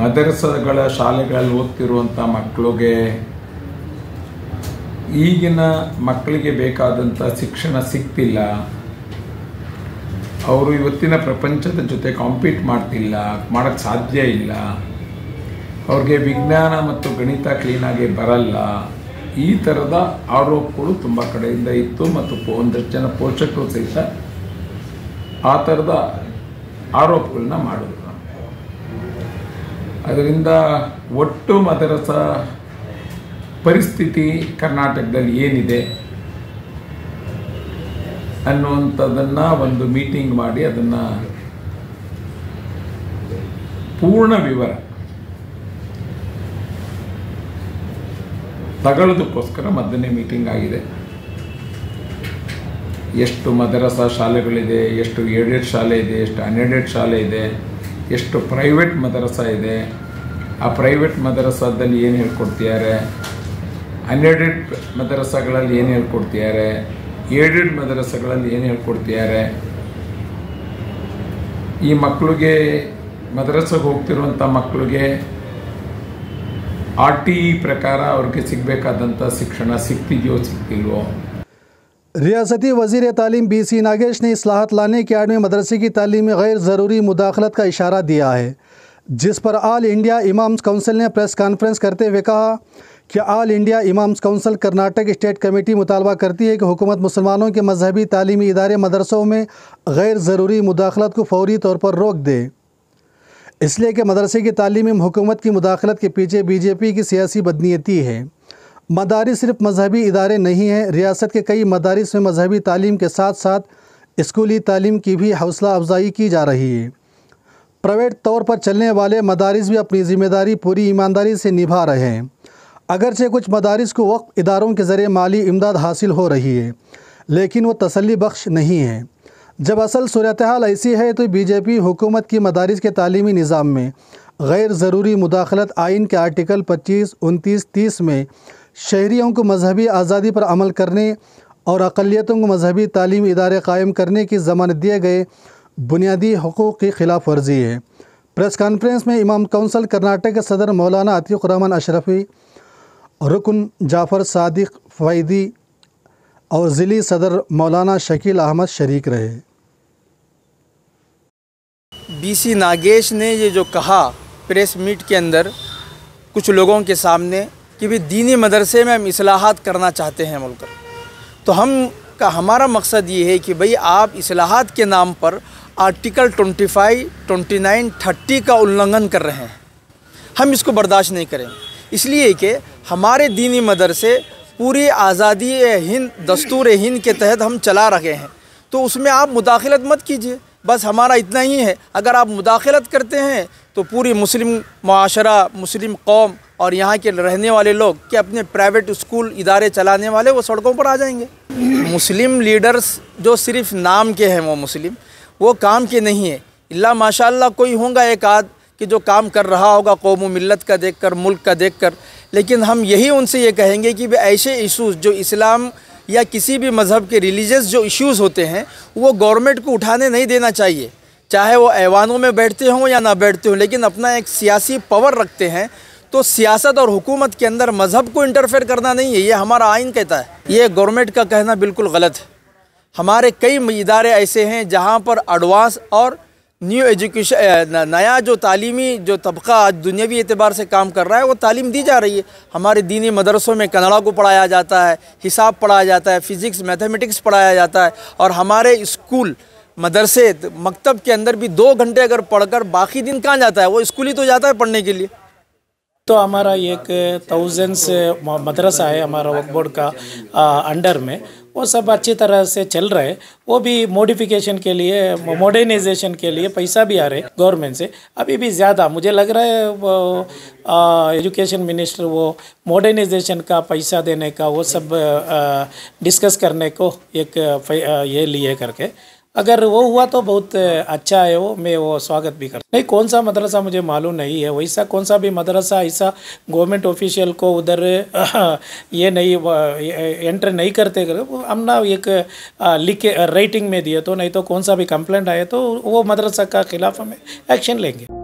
ಮದರಸಗಳ ಶಾಲೆಗಳಲ್ಲಿ ಓದ್ತಿರುವಂಥ ಮಕ್ಕಳಿಗೆ ಈಗಿನ ಮಕ್ಕಳಿಗೆ ಬೇಕಾದಂಥ ಶಿಕ್ಷಣ ಸಿಗ್ತಿಲ್ಲ. ಅವರು ಇವತ್ತಿನ ಪ್ರಪಂಚದ ಜೊತೆ ಕಾಂಪೀಟ್ ಮಾಡ್ತಿಲ್ಲ ಮಾಡೋಕ್ಕೆ ಸಾಧ್ಯ ಇಲ್ಲ. ಅವ್ರಿಗೆ ವಿಜ್ಞಾನ ಮತ್ತು ಗಣಿತ ಕ್ಲೀನಾಗಿ ಬರಲ್ಲ. ಈ ಥರದ ಆರೋಪಗಳು ತುಂಬ ಕಡೆಯಿಂದ ಇತ್ತು ಮತ್ತು ಒಂದಷ್ಟು ಜನ ಪೋಷಕರು ಸಹಿತ ಆ ಥರದ ಆರೋಪಗಳನ್ನ ಮಾಡಿದ್ರು ಅದರಿಂದ ಒಟ್ಟು ಮದರಸ ಪರಿಸ್ಥಿತಿ ಕರ್ನಾಟಕದಲ್ಲಿ ಏನಿದೆ ಅನ್ನುವಂಥದ್ದನ್ನು ಒಂದು ಮೀಟಿಂಗ್ ಮಾಡಿ ಅದನ್ನು ಪೂರ್ಣ ವಿವರ ತಗೊಳ್ಳೋದಕ್ಕೋಸ್ಕರ ಮೊದಲನೇ ಮೀಟಿಂಗ್ ಆಗಿದೆ. ಎಷ್ಟು ಮದರಸ ಶಾಲೆಗಳಿದೆ, ಎಷ್ಟು ಏಡೆಡ್ ಶಾಲೆ ಇದೆ, ಎಷ್ಟು ಅನ್ಎಡೆಡ್ ಶಾಲೆ ಇದೆ, ಎಷ್ಟು ಪ್ರೈವೇಟ್ ಮದರಸ ಇದೆ ಆ ಪ್ರೈವೇಟ್ ಮದರಸದಲ್ಲಿ ಏನು ಹೇಳ್ಕೊಡ್ತಿದ್ದಾರೆ ಅನ್ಎಡೆಡ್ ಮದರಸಗಳಲ್ಲಿ ಏನು ಹೇಳ್ಕೊಡ್ತಿದ್ದಾರೆ ಏಡೆಡ್ ಮದರಸಗಳಲ್ಲಿ ಏನು ಹೇಳ್ಕೊಡ್ತಿದ್ದಾರೆ ಈ ಮಕ್ಕಳಿಗೆ ಮದರಸಗೆ ಹೋಗ್ತಿರುವಂಥ ಮಕ್ಕಳಿಗೆ ಆರ್ ಟಿ ಇ ಪ್ರಕಾರ ಅವ್ರಿಗೆ ಸಿಗಬೇಕಾದಂಥ ಶಿಕ್ಷಣ ಸಿಗ್ತಿದೆಯೋ ಸಿಗ್ತಿಲ್ವೋ रियासती वजीर तालीम बी सी नागेश ने असलाहत लाने के आड़ में मदरसे की तालीम में गैर ज़रूरी मुदाखलत का इशारा दिया है जिस पर आल इंडिया इमाम्स काउंसिल ने प्रेस कॉन्फ्रेंस करते हुए कहा कि आल India imams council Karnataka state committee मुतालबा करती है कि हुकूमत मुसलमानों के मजहबी तालीमी इदारे मदरसों में गैर ज़रूरी मुदाखलत को फौरी तौर पर रोक दे। इसलिए कि मदरसे की तालीम हुकूमत की मुदाखलत के पीछे बीजेपी की सियासी बदनीयती है। मदारिस सिर्फ़ मजहबी इदारे नहीं हैं, रियासत के कई मदारस में मजहबी तालीम के साथ साथ स्कूली तालीम की भी हौसला अफजाई की जा रही है। प्राइवेट तौर पर चलने वाले मदारस भी अपनी ज़िम्मेदारी पूरी ईमानदारी से निभा रहे हैं। अगरचे कुछ मदारस को वक्फ इदारों के ज़रिए माली इमदाद हासिल हो रही है लेकिन वो तसली बख्श नहीं है। जब असल सूरत हाल ऐसी है तो बीजेपी हुकूमत की मदारस के तालीमी निज़ाम में गैर ज़रूरी मुदाखलत आइन के आर्टिकल 25, 29, 30 में शहरीों को मजहबी आज़ादी पर अमल करने और अक़लीतों को मजहबी तालीमी इदारे कायम करने की ज़मानत दिए गए बुनियादी हकूक़ की खिलाफ वर्जी है। प्रेस कॉन्फ्रेंस में इमाम कौंसल कर्नाटक के सदर मौलाना अतीक अशरफी, रुकन जाफ़र सादिक फ़ैदी और ज़िली सदर मौलाना शकील अहमद शरीक रहे। बीसी नागेश ने ये जो कहा प्रेस मीट के अंदर कुछ लोगों के सामने कि भी दीनी मदरसे में हम असलाहत करना चाहते हैं मुल्क। तो हम का हमारा मकसद ये है कि भाई आप असलाहत के नाम पर आर्टिकल 25, 29, 30 का उल्लंघन कर रहे हैं। हम इसको बर्दाश्त नहीं करेंगे। इसलिए कि हमारे दीनी मदरसे पूरी आज़ादी हिंद दस्तूर हिंद के तहत हम चला रहे हैं। तो उसमें आप मुदाखलत मत कीजिए। बस हमारा इतना ही है। अगर आप मुदाखलत करते हैं तो पूरी मुस्लिम माशरा मुस्लिम कौम और यहाँ के रहने वाले लोग कि अपने प्राइवेट स्कूल इदारे चलाने वाले, वो सड़कों पर आ जाएँगे। मुस्लिम लीडर्स जो सिर्फ़ नाम के हैं वो मुस्लिम, वो काम के नहीं है। इल्ला माशाल्लाह कोई होगा एक आध कि जो काम कर रहा होगा, कौम मिलत का देखकर, मुल्क का देखकर। लेकिन हम यही उनसे ये कहेंगे कि ऐसे इशूज़ जो इस्लाम या किसी भी मज़हब के रिलीजियस जो इश्यूज़ होते हैं, वो गवर्नमेंट को उठाने नहीं देना चाहिए। चाहे वो ऐवानों में बैठते हों या ना बैठते हों, लेकिन अपना एक सियासी पावर रखते हैं तो सियासत और हुकूमत के अंदर मज़हब को इंटरफेयर करना नहीं है, ये हमारा आइन कहता है। ये गवर्नमेंट का कहना बिल्कुल गलत है। हमारे कई इदारे ऐसे हैं जहाँ पर एडवांस और न्यू एजुकेशन नया जो तालीमी जो तबका आज दुनियावी एतबार से काम कर रहा है, वो तालीम दी जा रही है। हमारे दीनी मदरसों में कन्नड़ा को पढ़ाया जाता है, हिसाब पढ़ाया जाता है फ़िज़िक्स मैथमेटिक्स पढ़ाया जाता है और हमारे स्कूल, मदरसे, मकतब के अंदर भी दो घंटे अगर पढ़कर बाकी दिन कहाँ जाता है? वो स्कूल ही तो जाता है पढ़ने के लिए। तो हमारा एक थाउजेंड्स मदरसा है हमारा वक्फ बोर्ड का आ, अंडर में। वो सब अच्छी तरह से चल रहे है। वो भी मॉडिफिकेशन के लिए मॉडर्नाइजेशन के लिए पैसा भी आ रहे गवर्नमेंट से। अभी भी ज़्यादा। मुझे लग रहा है वो एजुकेशन मिनिस्टर वो मॉडर्नाइजेशन का पैसा देने का वो सब डिस्कस करने को एक ये लिए करके। अगर वो हुआ तो बहुत अच्छा है वो, मैं वो स्वागत भी कर नहीं, कौन सा मदरसा मुझे मालूम नहीं है, वैसा कौन सा भी मदरसा, ऐसा गवर्नमेंट ऑफिशियल को उधर, ये नहीं एंटर नहीं करते कर हम ना एक लिख राइटिंग में दिए तो नहीं तो कौन सा भी कंप्लेंट आए तो वो मदरसा का खिलाफ हमें एक्शन लेंगे।